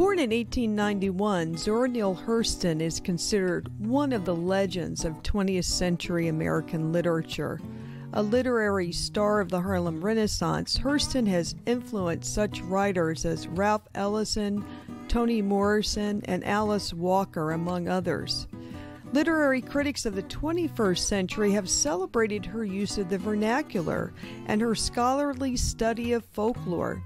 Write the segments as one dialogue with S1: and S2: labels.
S1: Born in 1891, Zora Neale Hurston is considered one of the legends of 20th century American literature. A literary star of the Harlem Renaissance, Hurston has influenced such writers as Ralph Ellison, Toni Morrison, and Alice Walker, among others. Literary critics of the 21st century have celebrated her use of the vernacular and her scholarly study of folklore.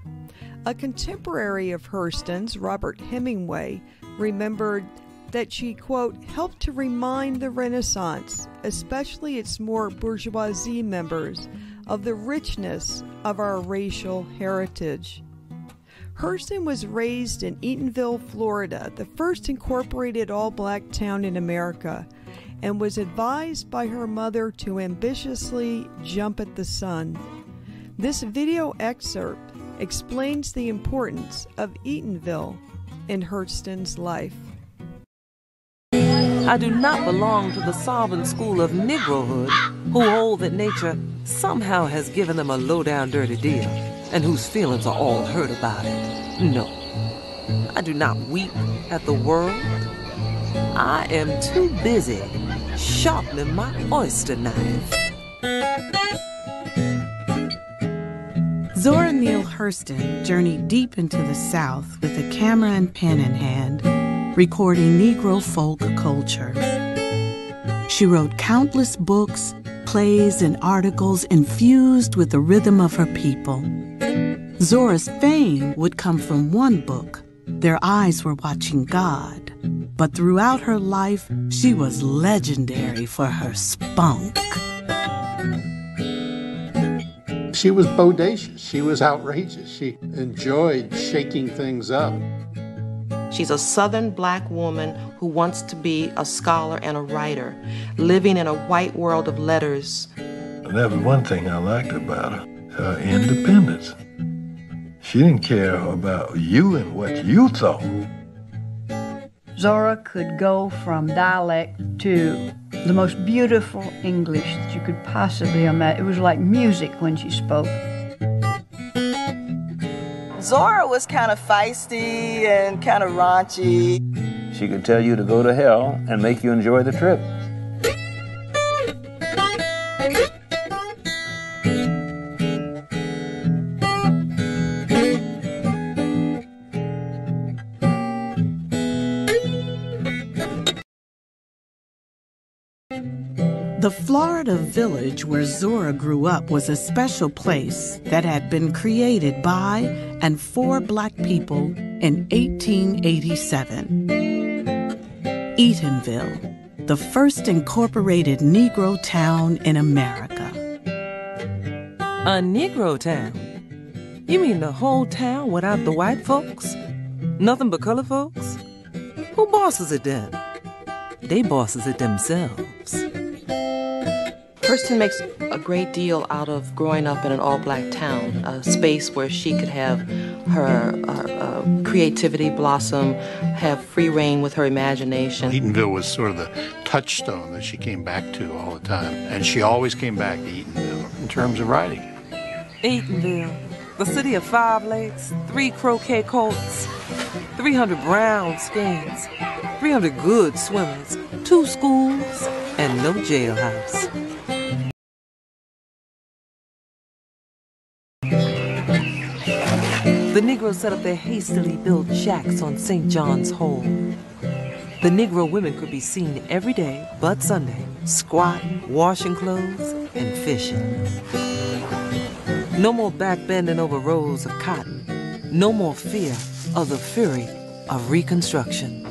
S1: A contemporary of Hurston's, Robert Hemenway, remembered that she, quote, helped to remind the Renaissance, especially its more bourgeoisie members, of the richness of our racial heritage. Hurston was raised in Eatonville, Florida, the first incorporated all black town in America, and was advised by her mother to ambitiously jump at the sun. This video excerpt explains the importance of Eatonville in Hurston's life.
S2: I do not belong to the sovereign school of Negrohood who hold that nature somehow has given them a low down dirty deal and whose feelings are all hurt about it. No, I do not weep at the world. I am too busy sharpening my oyster knife.
S3: Zora Neale Hurston journeyed deep into the South with a camera and pen in hand, recording Negro folk culture. She wrote countless books, plays, and articles infused with the rhythm of her people. Zora's fame would come from one book, Their Eyes Were Watching God. But throughout her life, she was legendary for her spunk.
S4: She was bodacious. She was outrageous. She enjoyed shaking things up.
S5: She's a southern black woman who wants to be a scholar and a writer, living in a white world of letters.
S6: And that was one thing I liked about her her independence. She didn't care about you and what you thought.
S7: Zora could go from dialect to the most beautiful English that you could possibly imagine. It was like music when she spoke.
S8: Zora was kind of feisty and kind of raunchy.
S9: She could tell you to go to hell and make you enjoy the trip.
S3: Florida village where Zora grew up was a special place that had been created by and for black people in 1887. Eatonville, the first incorporated Negro town in America.
S2: A Negro town? You mean the whole town without the white folks? Nothing but colored folks? Who bosses it then? They bosses it themselves.
S5: Hurston makes a great deal out of growing up in an all black town, a space where she could have her uh, uh, creativity blossom, have free reign with her imagination.
S4: Eatonville was sort of the touchstone that she came back to all the time. And she always came back to Eatonville in terms of writing.
S2: Eatonville, the city of five lakes, three croquet courts, 300 brown skins, 300 good swimmers, two schools, and no jailhouse. Negroes set up their hastily built shacks on St. John's Hole. The Negro women could be seen every day but Sunday, squatting, washing clothes, and fishing. No more back bending over rows of cotton. No more fear of the fury of Reconstruction.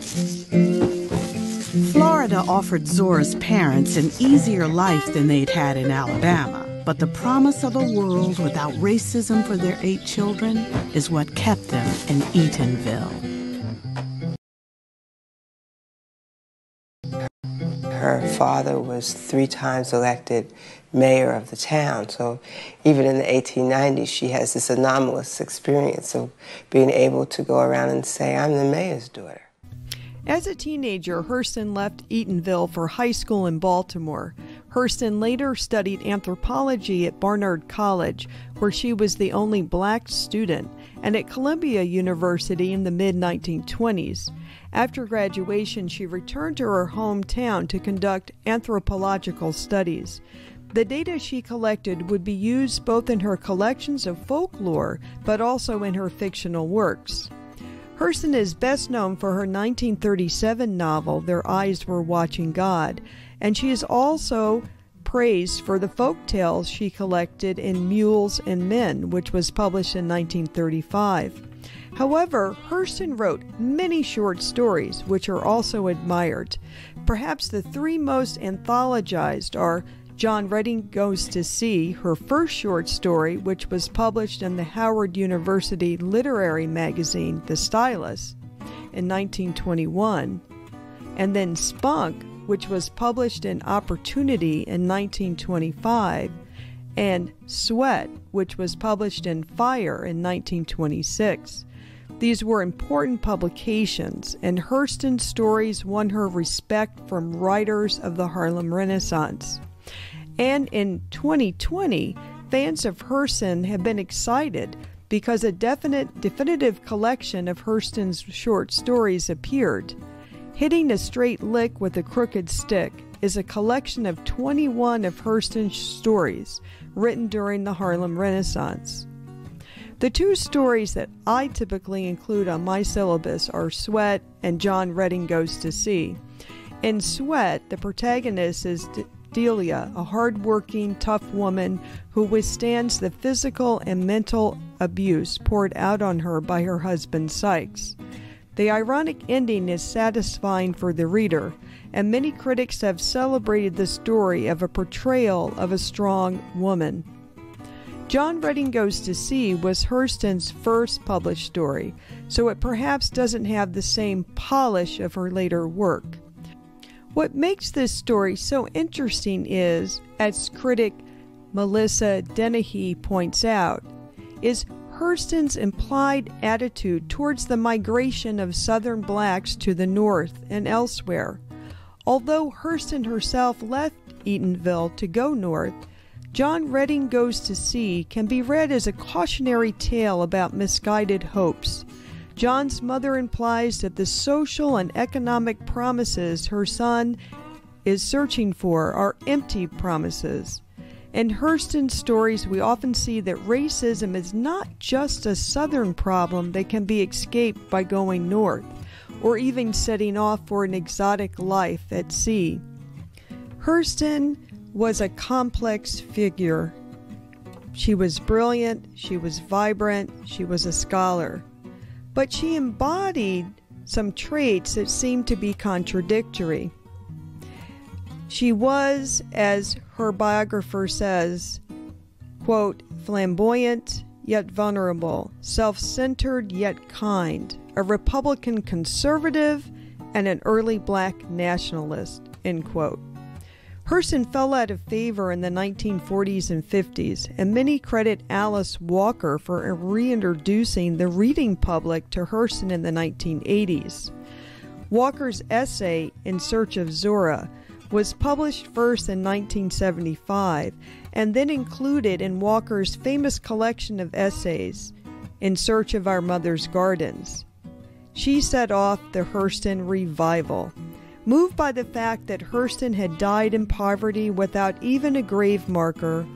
S3: Florida offered Zora's parents an easier life than they'd had in Alabama. But the promise of a world without racism for their eight children is what kept them in Eatonville.
S10: Her father was three times elected mayor of the town, so even in the 1890s, she has this anomalous experience of being able to go around and say, I'm the mayor's daughter.
S1: As a teenager, Hurston left Eatonville for high school in Baltimore. Hurston later studied anthropology at Barnard College, where she was the only black student, and at Columbia University in the mid 1920s. After graduation, she returned to her hometown to conduct anthropological studies. The data she collected would be used both in her collections of folklore but also in her fictional works. Hurston is best known for her 1937 novel, Their Eyes Were Watching God, and she is also praised for the folk tales she collected in Mules and Men, which was published in 1935. However, Hurston wrote many short stories, which are also admired. Perhaps the three most anthologized are John Redding Goes to Sea, her first short story, which was published in the Howard University literary magazine, The Stylus, in 1921, and then Spunk, which was published in Opportunity in 1925, and Sweat, which was published in Fire in 1926. These were important publications, and Hurston's stories won her respect from writers of the Harlem Renaissance. And in 2020, fans of Hurston have been excited because a definite definitive collection of Hurston's short stories appeared. Hitting a straight lick with a crooked stick is a collection of 21 of Hurston's stories written during the Harlem Renaissance. The two stories that I typically include on my syllabus are Sweat and John Redding Goes to Sea. In Sweat, the protagonist is Delia, a hardworking, tough woman who withstands the physical and mental abuse poured out on her by her husband Sykes. The ironic ending is satisfying for the reader, and many critics have celebrated the story of a portrayal of a strong woman. John Redding Goes to Sea was Hurston's first published story, so it perhaps doesn't have the same polish of her later work. What makes this story so interesting is, as critic Melissa Dennehy points out, is Hurston's implied attitude towards the migration of Southern blacks to the North and elsewhere. Although Hurston herself left Eatonville to go north, John Redding Goes to Sea can be read as a cautionary tale about misguided hopes. John's mother implies that the social and economic promises her son is searching for are empty promises. In Hurston's stories, we often see that racism is not just a southern problem that can be escaped by going north, or even setting off for an exotic life at sea. Hurston was a complex figure. She was brilliant, she was vibrant, she was a scholar but she embodied some traits that seemed to be contradictory. She was, as her biographer says, quote, flamboyant yet vulnerable, self centered yet kind, a Republican conservative, and an early black nationalist, end quote. Hurston fell out of favor in the 1940s and 50s, and many credit Alice Walker for reintroducing the reading public to Hurston in the 1980s. Walker's essay, In Search of Zora, was published first in 1975 and then included in Walker's famous collection of essays, In Search of Our Mother's Gardens. She set off the Hurston revival. Moved by the fact that Hurston had died in poverty without even a grave marker,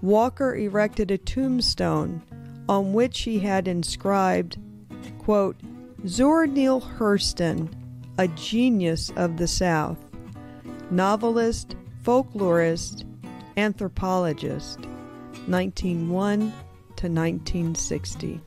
S1: Walker erected a tombstone on which he had inscribed, quote, Zora Neale Hurston, a genius of the South, novelist, folklorist, anthropologist, 1901 to 1960.